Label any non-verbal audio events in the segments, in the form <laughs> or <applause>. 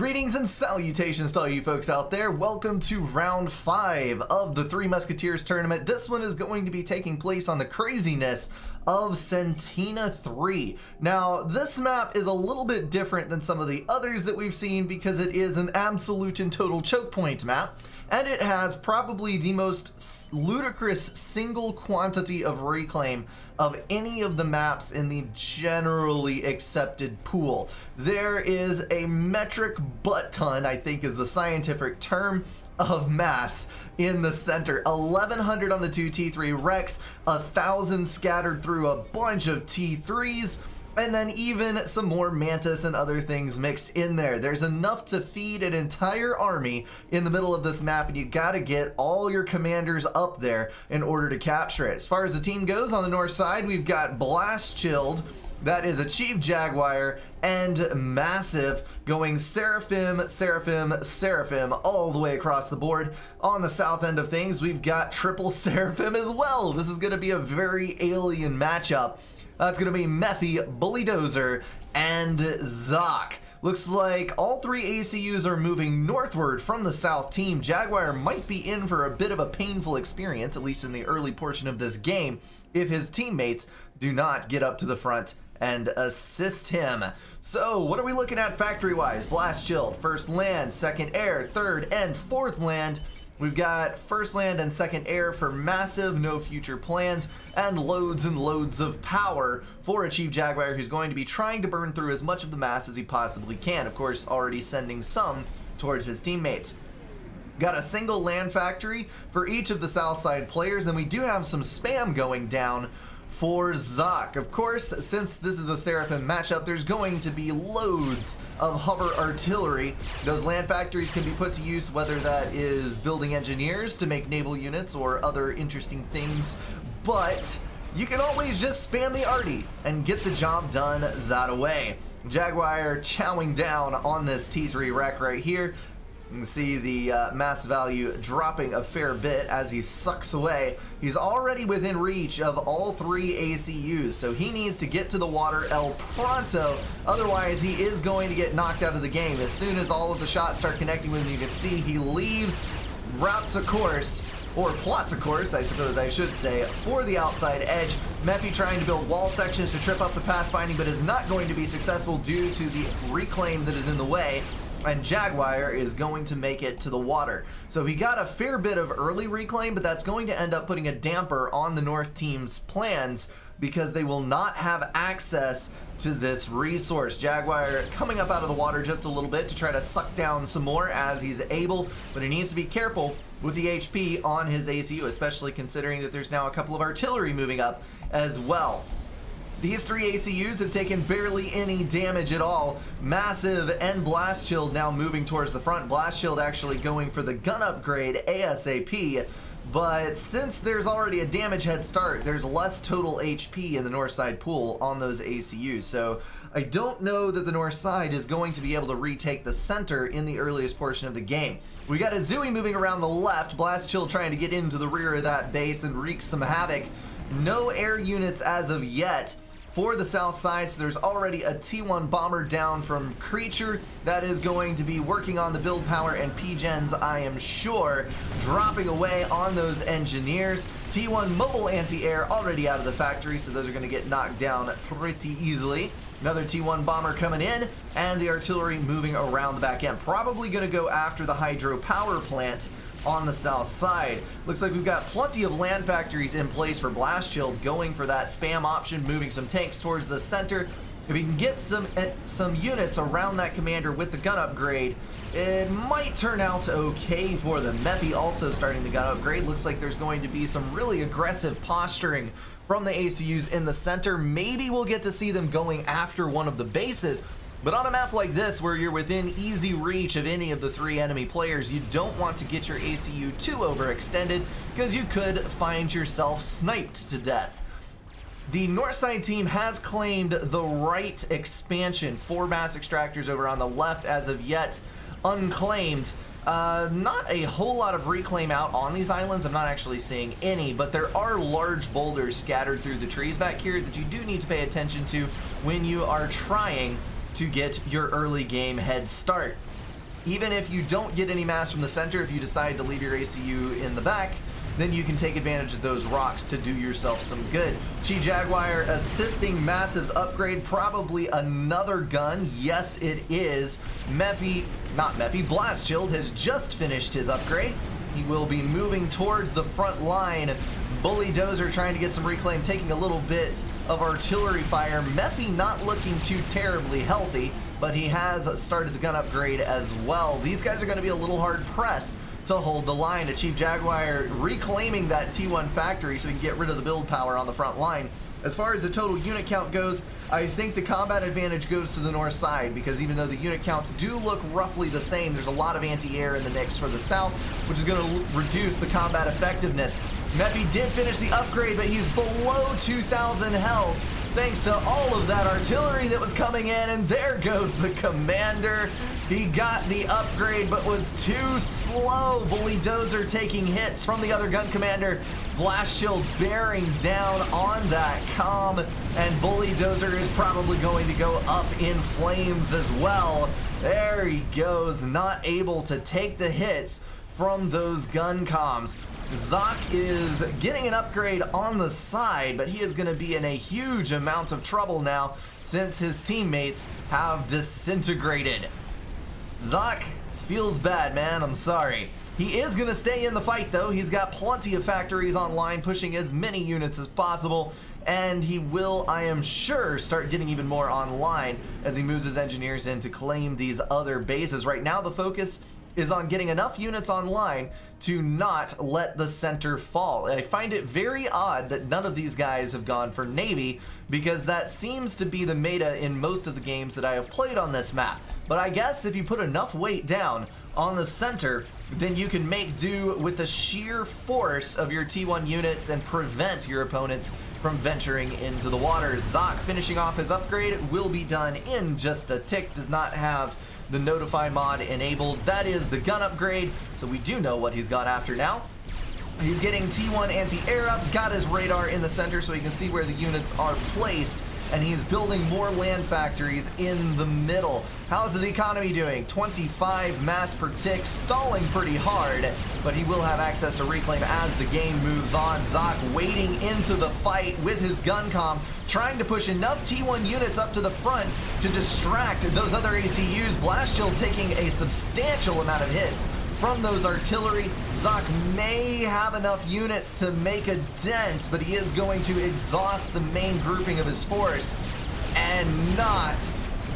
Greetings and salutations to all you folks out there. Welcome to round five of the Three Musketeers tournament. This one is going to be taking place on the craziness of Sentina 3. Now, this map is a little bit different than some of the others that we've seen because it is an absolute and total choke point map and it has probably the most ludicrous single quantity of reclaim of any of the maps in the generally accepted pool. There is a metric butt ton, I think is the scientific term, of mass in the center. 1100 on the two T3 wrecks, a thousand scattered through a bunch of T3s, and then even some more mantis and other things mixed in there. There's enough to feed an entire army in the middle of this map and you gotta get all your commanders up there in order to capture it. As far as the team goes on the north side, we've got Blast Shield, that is a Chief Jaguar and Massive going Seraphim, Seraphim, Seraphim all the way across the board. On the south end of things, we've got Triple <laughs> Seraphim as well. This is going to be a very alien matchup. That's going to be Mephi, Bully Dozer, and Zoc. Looks like all three ACUs are moving northward from the south team. Jaguar might be in for a bit of a painful experience, at least in the early portion of this game, if his teammates do not get up to the front and assist him. So what are we looking at factory-wise? Blast Shield, first land, second air, third and fourth land. We've got first land and second air for massive, no future plans, and loads and loads of power for a Chief Jaguar who's going to be trying to burn through as much of the mass as he possibly can. Of course, already sending some towards his teammates. Got a single land factory for each of the south side players, and we do have some spam going down for Zoc. Of course, since this is a Seraphim matchup, there's going to be loads of hover artillery. Those land factories can be put to use, whether that is building engineers to make naval units or other interesting things, but you can always just spam the arty and get the job done that way. Jaguar chowing down on this T3 wreck right here. You can see the uh, mass value dropping a fair bit as he sucks away. He's already within reach of all three ACUs, so he needs to get to the water El Pronto. Otherwise, he is going to get knocked out of the game. As soon as all of the shots start connecting with him, you can see he leaves, routes a course, or plots a course, I suppose I should say, for the outside edge. Mephi trying to build wall sections to trip up the pathfinding, but is not going to be successful due to the reclaim that is in the way and Jaguar is going to make it to the water. So he got a fair bit of early reclaim, but that's going to end up putting a damper on the North team's plans because they will not have access to this resource. Jaguar coming up out of the water just a little bit to try to suck down some more as he's able, but he needs to be careful with the HP on his ACU, especially considering that there's now a couple of artillery moving up as well. These three ACUs have taken barely any damage at all. Massive and Blast Shield now moving towards the front. Blast Shield actually going for the gun upgrade ASAP. But since there's already a damage head start, there's less total HP in the north side pool on those ACUs. So I don't know that the north side is going to be able to retake the center in the earliest portion of the game. We got a Zthuee moving around the left, Blast Shield trying to get into the rear of that base and wreak some havoc. No air units as of yet for the south side. So there's already a T1 bomber down from Creature that is going to be working on the build power and P-Gens, I am sure, dropping away on those engineers. T1 mobile anti-air already out of the factory, so those are going to get knocked down pretty easily. Another T1 bomber coming in, and the artillery moving around the back end. Probably going to go after the hydro power plant on the south side. Looks like we've got plenty of land factories in place for Blast Shield going for that spam option, moving some tanks towards the center. If he can get some uh, some units around that commander with the gun upgrade, it might turn out okay for them. Mephi also starting the gun upgrade. Looks like there's going to be some really aggressive posturing from the ACUs in the center. Maybe we'll get to see them going after one of the bases, but on a map like this, where you're within easy reach of any of the three enemy players, you don't want to get your ACU too overextended, because you could find yourself sniped to death. The Northside team has claimed the right expansion for mass extractors over on the left as of yet unclaimed. Uh, not a whole lot of reclaim out on these islands. I'm not actually seeing any, but there are large boulders scattered through the trees back here that you do need to pay attention to when you are trying to get your early game head start. even if you don't get any mass from the center, if you decide to leave your ACU in the back, then you can take advantage of those rocks to do yourself some good. Chief Jaguar assisting Massive's upgrade, probably another gun. Yes, it is. Mephi, not Mephi, Blast Shield has just finished his upgrade. He will be moving towards the front line. Bully Dozer trying to get some reclaim, taking a little bit of artillery fire. Mephi not looking too terribly healthy, but he has started the gun upgrade as well. These guys are going to be a little hard pressed to hold the line. A Chief Jaguar reclaiming that T1 factory so he can get rid of the build power on the front line. As far as the total unit count goes, I think the combat advantage goes to the north side because even though the unit counts do look roughly the same, there's a lot of anti-air in the mix for the south, which is going to reduce the combat effectiveness. Mephi did finish the upgrade, but he's below 2,000 health thanks to all of that artillery that was coming in, and there goes the commander. He got the upgrade, but was too slow. Bully Dozer taking hits from the other gun commander. Blast Shield bearing down on that com, and Bully Dozer is probably going to go up in flames as well. There he goes, not able to take the hits from those gun comms. Zoc is getting an upgrade on the side, but he is going to be in a huge amount of trouble now since his teammates have disintegrated. Zoc feels bad, man. I'm sorry. He is going to stay in the fight, though. He's got plenty of factories online, pushing as many units as possible, and he will, I am sure, start getting even more online as he moves his engineers in to claim these other bases. Right now, the focus is on getting enough units online to not let the center fall. I find it very odd that none of these guys have gone for Navy because that seems to be the meta in most of the games that I have played on this map. But I guess if you put enough weight down on the center, then you can make do with the sheer force of your T1 units and prevent your opponents from venturing into the water. Zoc finishing off his upgrade will be done in just a tick, does not have the Notify mod enabled. That is the gun upgrade, so we do know what he's got after now. He's getting T1 anti-air up, got his radar in the center so he can see where the units are placed, and he's building more land factories in the middle. How's his economy doing? 25 mass per tick, stalling pretty hard, but he will have access to reclaim as the game moves on. Zoc wading into the fight with his gun com, trying to push enough T1 units up to the front to distract those other ACUs. Blast Shield taking a substantial amount of hits from those artillery. Zoc may have enough units to make a dent, but he is going to exhaust the main grouping of his force and not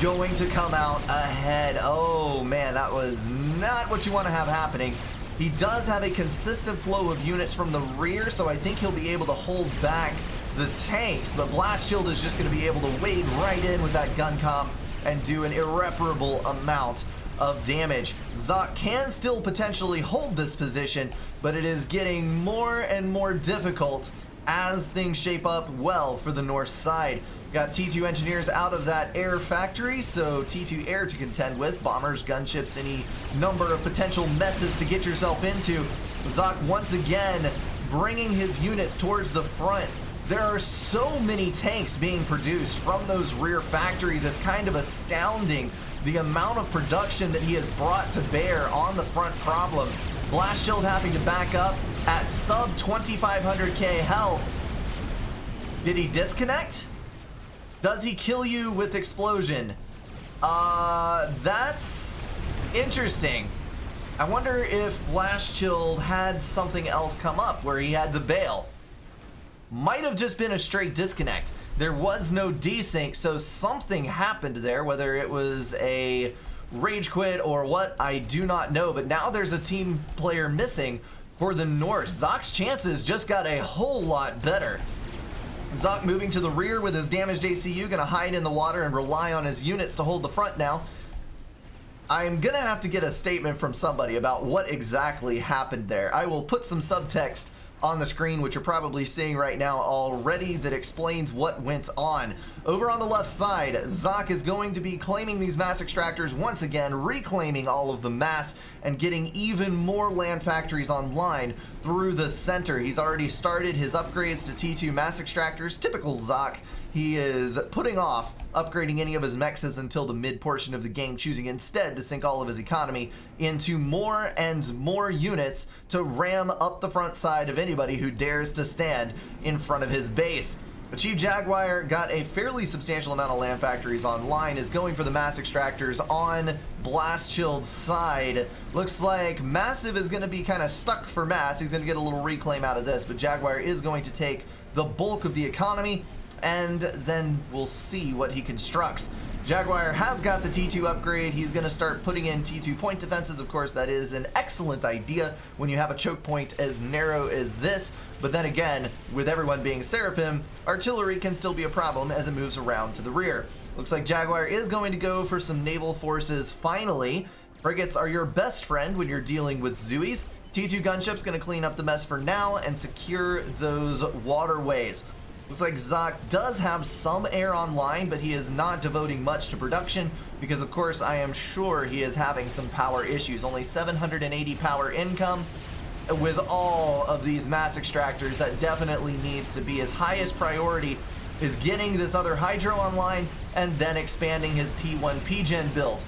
going to come out ahead. Oh man, that was not what you want to have happening. He does have a consistent flow of units from the rear, so I think he'll be able to hold back the tanks, but Blast Shield is just going to be able to wade right in with that gun comp and do an irreparable amount of damage. Zoc can still potentially hold this position, but it is getting more and more difficult as things shape up well for the north side. Got T2 engineers out of that air factory, so T2 air to contend with. Bombers, gunships, any number of potential messes to get yourself into. Zoc once again bringing his units towards the front. There are so many tanks being produced from those rear factories. It's kind of astounding the amount of production that he has brought to bear on the front problem. Blast Shield having to back up at sub 2500k health. Did he disconnect? Does he kill you with explosion? Uh, that's interesting. I wonder if Blast Shield had something else come up where he had to bail. Might have just been a straight disconnect. There was no desync, so something happened there, whether it was a rage quit or what, I do not know. But now there's a team player missing for the North. Zox's chances just got a whole lot better. Zoc moving to the rear with his damaged ACU, gonna hide in the water and rely on his units to hold the front now. I'm gonna have to get a statement from somebody about what exactly happened there. I will put some subtext on the screen, which you're probably seeing right now already, that explains what went on. Over on the left side, Zoc is going to be claiming these mass extractors once again, reclaiming all of the mass and getting even more land factories online through the center. He's already started his upgrades to T2 mass extractors, typical Zoc. He is putting off upgrading any of his mexes until the mid portion of the game, choosing instead to sink all of his economy into more and more units to ram up the front side of anybody who dares to stand in front of his base. Chief Jaguar got a fairly substantial amount of land factories online, is going for the mass extractors on Blast Shield's side. Looks like Massive is going to be kind of stuck for mass. He's going to get a little reclaim out of this, but Jaguar is going to take the bulk of the economy and then we'll see what he constructs. Jaguar has got the T2 upgrade. He's going to start putting in T2 point defenses. Of course, that is an excellent idea when you have a choke point as narrow as this. But then again, with everyone being Seraphim, artillery can still be a problem as it moves around to the rear. Looks like Jaguar is going to go for some naval forces finally. Frigates are your best friend when you're dealing with Zthuees. T2 gunship's going to clean up the mess for now and secure those waterways. Looks like Zoc does have some air online, but he is not devoting much to production because, of course, I am sure he is having some power issues. Only 780 power income. With all of these mass extractors, that definitely needs to be his highest priority is getting this other Hydro online and then expanding his T1 PGen build.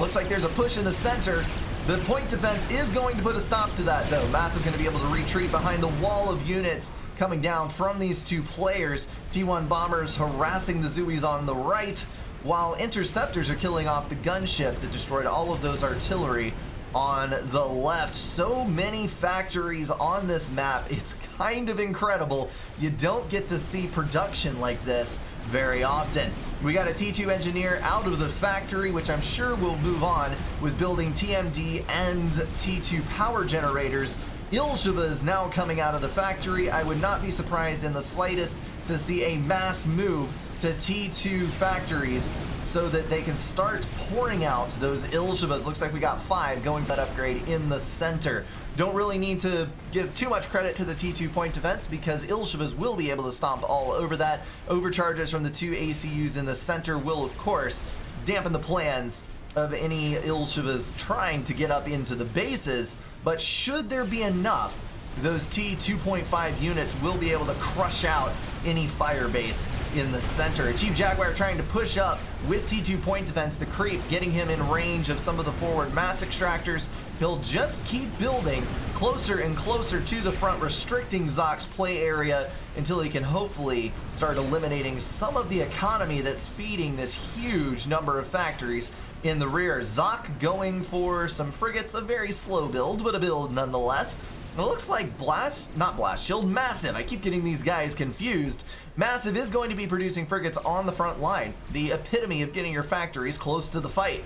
Looks like there's a push in the center. The point defense is going to put a stop to that, though. Massive going to be able to retreat behind the wall of units coming down from these two players. T1 bombers harassing the Zthuees on the right, while interceptors are killing off the gunship that destroyed all of those artillery on the left. So many factories on this map. It's kind of incredible. You don't get to see production like this very often. We got a T2 engineer out of the factory, which I'm sure will move on with building TMD and T2 power generators Ilshavoh is now coming out of the factory. I would not be surprised in the slightest to see a mass move to T2 factories so that they can start pouring out those Ilshavohs. Looks like we got five going for that upgrade in the center. Don't really need to give too much credit to the T2 point defense because Ilshavohs will be able to stomp all over that. Overcharges from the two ACUs in the center will, of course, dampen the plans of any Ilshavohs trying to get up into the bases, but should there be enough, those T2.5 units will be able to crush out any fire base in the center. Chief Jaguar trying to push up with T2 point defense, the creep getting him in range of some of the forward mass extractors. He'll just keep building closer and closer to the front, restricting Zoc's play area until he can hopefully start eliminating some of the economy that's feeding this huge number of factories in the rear. Zoc going for some frigates, a very slow build, but a build nonetheless. And it looks like Blast, not Blast Shield, Massive. I keep getting these guys confused. Massive is going to be producing frigates on the front line, the epitome of getting your factories close to the fight.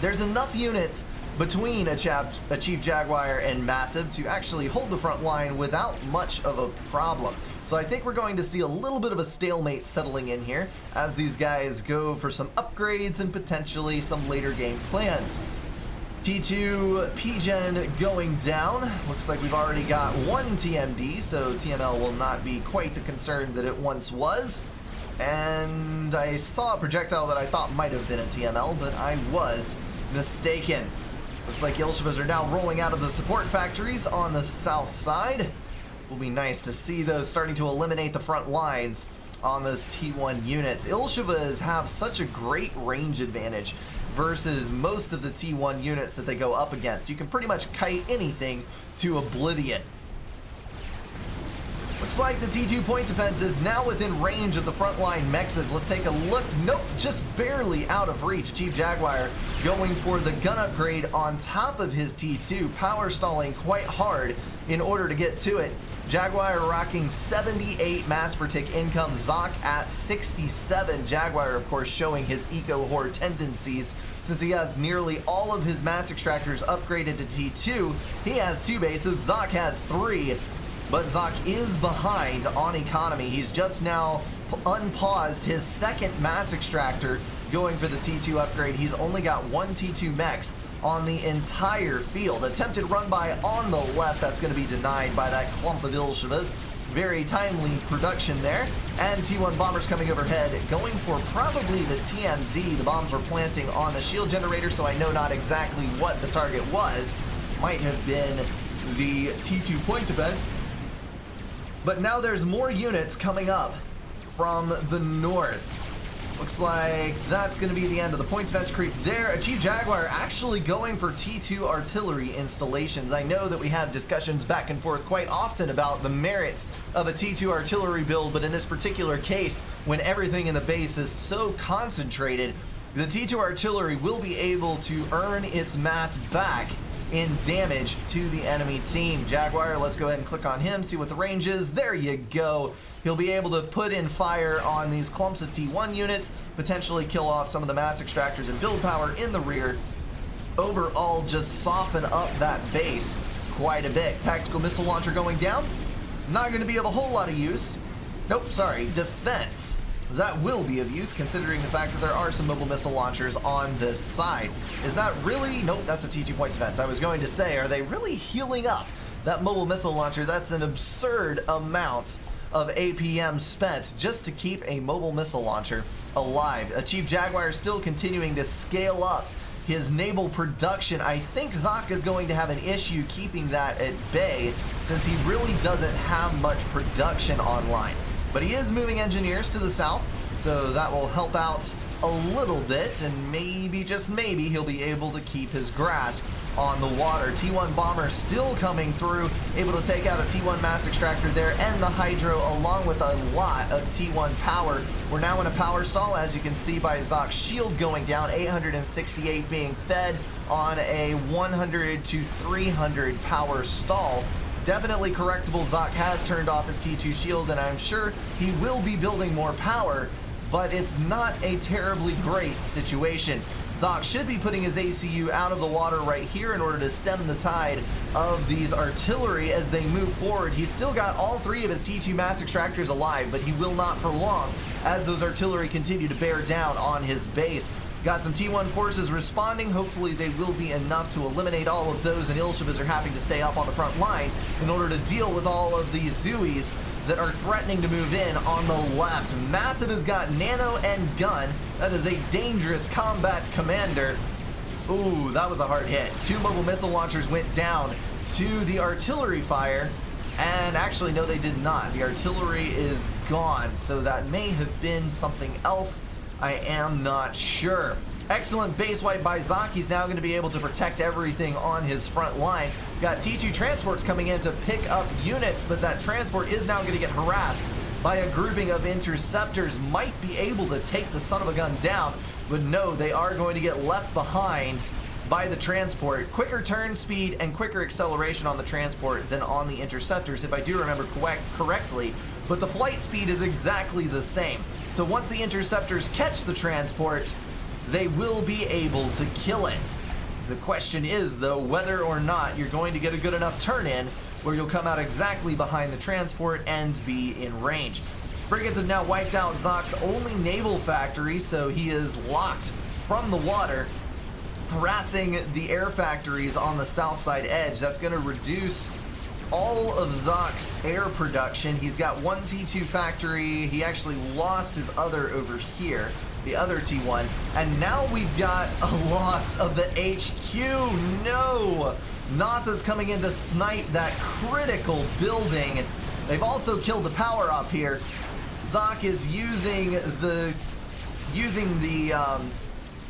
There's enough units between a, a, Chief Jaguar and Massive to actually hold the front line without much of a problem. So I think we're going to see a little bit of a stalemate settling in here as these guys go for some upgrades and potentially some later game plans. T2 PGen going down. Looks like we've already got one TMD, so TML will not be quite the concern that it once was. And I saw a projectile that I thought might have been a TML, but I was mistaken. Looks like Ilshavohs are now rolling out of the support factories on the south side. Will be nice to see those starting to eliminate the front lines on those T1 units. Ilshavohs have such a great range advantage versus most of the T1 units that they go up against. You can pretty much kite anything to oblivion. Looks like the T2 point defense is now within range of the frontline mexes. Let's take a look. Nope, just barely out of reach. Chief Jaguar going for the gun upgrade on top of his T2, power stalling quite hard in order to get to it. Jaguar rocking 78 mass per tick income, Zoc at 67. Jaguar, of course, showing his eco-horde tendencies since he has nearly all of his mass extractors upgraded to T2. He has two bases, Zoc has three. But Zoc is behind on economy. He's just now unpaused his second mass extractor going for the T2 upgrade. He's only got one T2 mex on the entire field. Attempted run by on the left. That's going to be denied by that clump of Ilshavohs. Very timely production there. And T1 bombers coming overhead, going for probably the TMD. The bombs were planting on the shield generator, so I know not exactly what the target was. Might have been the T2 point defense. But now there's more units coming up from the north. Looks like that's going to be the end of the point defense creep there. A Chief Jaguar actually going for T2 artillery installations. I know that we have discussions back and forth quite often about the merits of a T2 artillery build, but in this particular case, when everything in the base is so concentrated, the T2 artillery will be able to earn its mass back in damage to the enemy team. Jaguar, let's go ahead and click on him, see what the range is. There you go. He'll be able to put in fire on these clumps of T1 units, potentially kill off some of the mass extractors and build power in the rear. Overall, just soften up that base quite a bit. Tactical missile launcher going down. Not going to be of a whole lot of use. Nope, sorry, defense that will be of use considering the fact that there are some mobile missile launchers on this side. Is that really? Nope, that's a T2 point defense. I was going to say, are they really healing up that mobile missile launcher? That's an absurd amount of APM spent just to keep a mobile missile launcher alive. A Chief Jaguar still continuing to scale up his naval production. I think Zok is going to have an issue keeping that at bay since he really doesn't have much production online. But he is moving engineers to the south, so that will help out a little bit, and maybe, just maybe, he'll be able to keep his grasp on the water. T1 Bomber still coming through, able to take out a T1 Mass Extractor there and the Hydro along with a lot of T1 power. We're now in a power stall, as you can see by Zok's shield going down, 868 being fed on a 100 to 300 power stall. Definitely correctable. Zok has turned off his T2 shield, and I'm sure he will be building more power, but it's not a terribly great situation. Zok should be putting his ACU out of the water right here in order to stem the tide of these artillery as they move forward. He's still got all three of his T2 mass extractors alive, but he will not for long as those artillery continue to bear down on his base. Got some T1 forces responding. Hopefully they will be enough to eliminate all of those, and Ilshavohs are having to stay up on the front line in order to deal with all of these Zthuees that are threatening to move in on the left. Massive has got Nano and Gun. That is a dangerous combat commander. Ooh, that was a hard hit. Two mobile missile launchers went down to the artillery fire. And actually, no, they did not. The artillery is gone, so that may have been something else I am not sure. Excellent base wipe by Zok. He's now going to be able to protect everything on his front line. Got T2 transports coming in to pick up units, but that transport is now going to get harassed by a grouping of interceptors. Might be able to take the son of a gun down, but no, they are going to get left behind by the transport. Quicker turn speed and quicker acceleration on the transport than on the interceptors, if I do remember correct correctly. But the flight speed is exactly the same. So once the interceptors catch the transport, they will be able to kill it. The question is, though, whether or not you're going to get a good enough turn in where you'll come out exactly behind the transport and be in range. Brigands have now wiped out Zok's only naval factory, so he is locked from the water harassing the air factories on the south side edge. That's going to reduce all of Zok's air production. He's got one T2 factory. He actually lost his other over here, the other T1. And now we've got a loss of the HQ. No! Notha's coming in to snipe that critical building. They've also killed the power up here. Zok is using the using the um,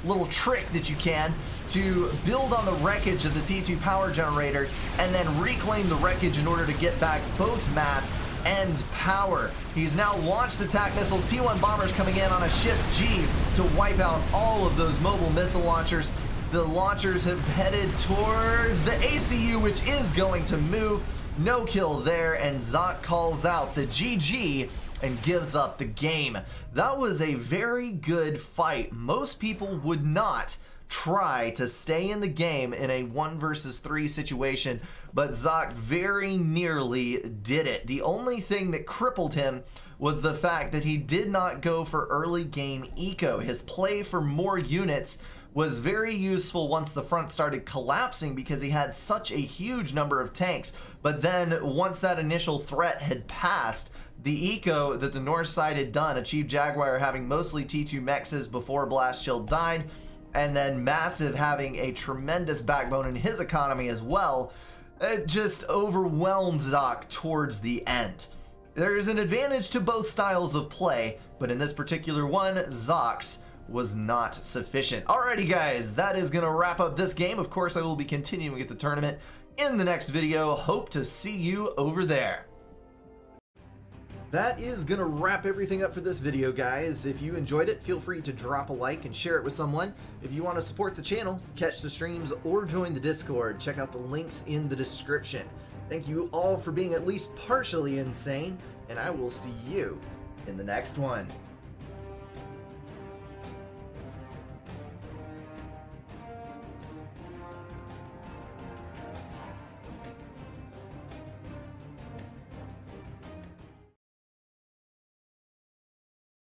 little trick that you can to build on the wreckage of the T2 power generator and then reclaim the wreckage in order to get back both mass and power. He's now launched attack missiles. T1 bombers coming in on a shift G to wipe out all of those mobile missile launchers. The launchers have headed towards the ACU, which is going to move. No kill there, and Zok calls out the GG and gives up the game. That was a very good fight. Most people would not try to stay in the game in a one versus three situation, but Zok very nearly did it. The only thing that crippled him was the fact that he did not go for early game eco. His play for more units was very useful once the front started collapsing because he had such a huge number of tanks. But then once that initial threat had passed, the eco that the north side had done, achieved Jaguar having mostly T2 mexes before Blast Shield died, and then Massive having a tremendous backbone in his economy as well, it just overwhelmed Zok towards the end. There's an advantage to both styles of play, but in this particular one, Zox was not sufficient. Alrighty guys, that is gonna wrap up this game. Of course, I will be continuing at the tournament in the next video. Hope to see you over there. That is gonna wrap everything up for this video, guys. If you enjoyed it, feel free to drop a like and share it with someone. If you want to support the channel, catch the streams, or join the Discord, check out the links in the description. Thank you all for being at least partially insane, and I will see you in the next one.